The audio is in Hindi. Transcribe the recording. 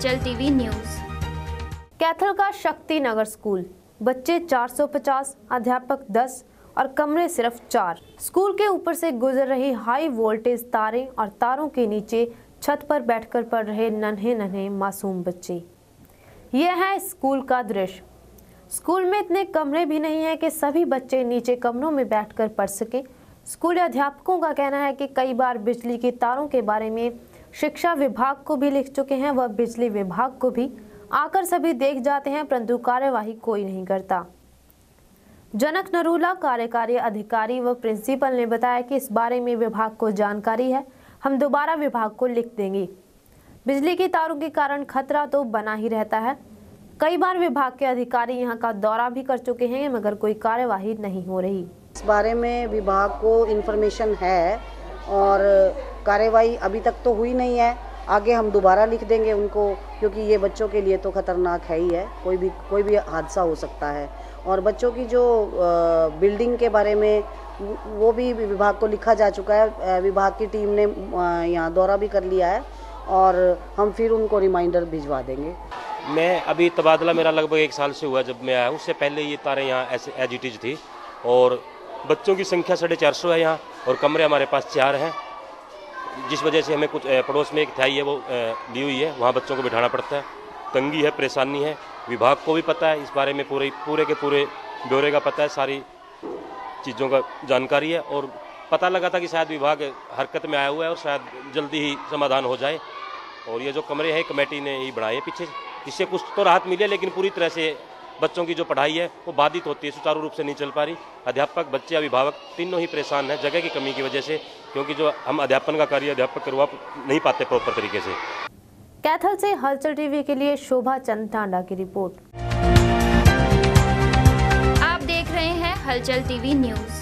हलचल टीवी न्यूज़। कैथल का शक्ति नगर स्कूल। बच्चे 450 अध्यापक 10 और कमरे सिर्फ़ चार। स्कूल के ऊपर से गुजर रही हाई वोल्टेज तारें और तारों के नीचे छत पर बैठकर पढ़ रहे नन्हे नन्हे मासूम बच्चे। यह है स्कूल का दृश्य। स्कूल में इतने कमरे भी नहीं है कि सभी बच्चे नीचे कमरों में बैठकर पढ़ सकें। स्कूल अध्यापकों का कहना है कि कई बार बिजली की तारों के बारे में शिक्षा विभाग को भी लिख चुके हैं व बिजली विभाग को भी। आकर सभी देख जाते हैं, परंतु कार्यवाही कोई नहीं करता। जनक नरूला, कार्यकारी अधिकारी व प्रिंसिपल ने बताया कि इस बारे में विभाग को जानकारी है। हम दोबारा विभाग को लिख देंगे। बिजली की तारों के कारण खतरा तो बना ही रहता है। कई बार विभाग के अधिकारी यहाँ का दौरा भी कर चुके हैं, मगर कोई कार्यवाही नहीं हो रही। इस बारे में विभाग को इन्फॉर्मेशन है और कार्यवाही अभी तक तो हुई नहीं है। आगे हम दोबारा लिख देंगे उनको, क्योंकि ये बच्चों के लिए तो खतरनाक है ही है। कोई भी कोई भी हादसा हो सकता है। और बच्चों की जो बिल्डिंग के बारे में, वो भी विभाग को लिखा जा चुका है। विभाग की टीम ने यहाँ दौरा भी कर लिया है और हम फिर उनको रिमाइंडर भिजवा देंगे। मैं अभी तबादला मेरा लगभग एक साल से हुआ जब मैं आया उससे पहले ये तारे यहाँ ऐसे एज इट इज़ थी। और बच्चों की संख्या साढ़े चार सौ है यहाँ और कमरे हमारे पास चार हैं। जिस वजह से हमें कुछ पड़ोस में एक थाई है, वो ली हुई है, वहाँ बच्चों को बिठाना पड़ता है। तंगी है, परेशानी है। विभाग को भी पता है, इस बारे में पूरे पूरे के पूरे ब्यौरे का पता है, सारी चीज़ों का जानकारी है और पता लगा था कि शायद विभाग हरकत में आया हुआ है और शायद जल्दी ही समाधान हो जाए। और ये जो कमरे हैं, कमेटी ने ही बढ़ाए पीछे। इससे कुछ तो राहत मिली लेकिन पूरी तरह से बच्चों की जो पढ़ाई है, वो बाधित होती है, सुचारू रूप से नहीं चल पा रही। अध्यापक, बच्चे, अभिभावक, तीनों ही परेशान हैं, जगह की कमी की वजह से। क्योंकि जो हम अध्यापन का कार्य अध्यापक करवा नहीं पाते प्रॉपर तरीके से। कैथल से हलचल टीवी के लिए शोभा चंद टांडा की रिपोर्ट। आप देख रहे हैं हलचल टीवी न्यूज़।